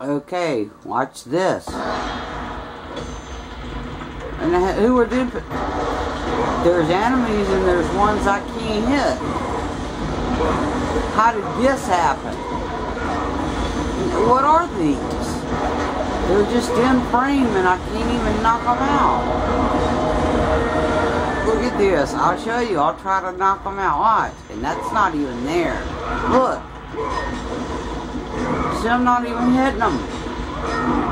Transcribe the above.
Okay, watch this. And who are them? There's enemies and there's ones I can't hit. How did this happen? What are these? They're just in frame and I can't even knock them out. Look at this. I'll show you. I'll try to knock them out. Watch. And that's not even there. Look. I'm not even hitting them.